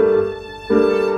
Música